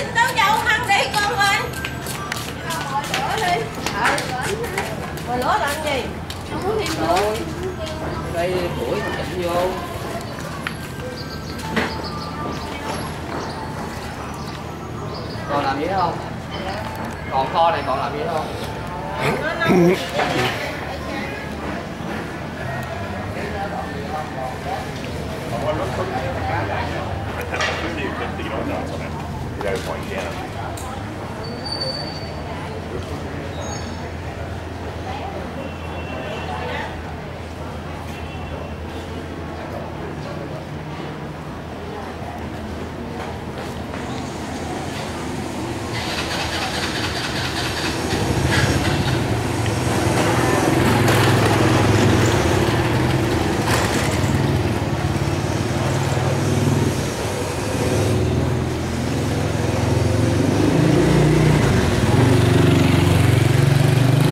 xin tố cho đi con mình Ngồi lửa đi Ngồi lửa làm gì Không muốn thêm nước Đây củi chỉnh vô Còn làm gì không? Còn kho này còn làm gì không? guys want Ganon.